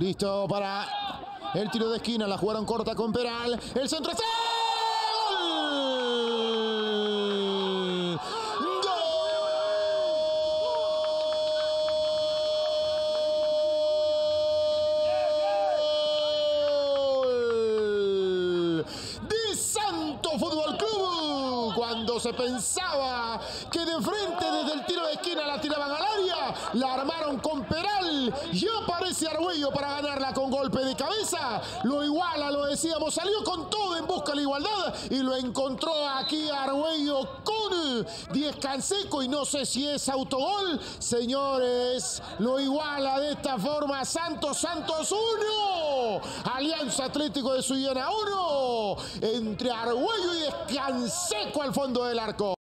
Listo para el tiro de esquina. La jugaron corta con Peral. El centro está. Fútbol Club. Cuando se pensaba que de frente desde el tiro de esquina la tiraban al área, la armaron con Peral y aparece Argüello para ganarla con golpe de cabeza. Lo iguala, lo decíamos, salió con todo en busca de la igualdad y lo encontró aquí Argüello con 10 Canseco y no sé si es autogol. Señores, lo iguala de esta forma Santos Santos 1. Alianza Atlético de Sullana 1. Entre Argüello y Descanseco al fondo del arco.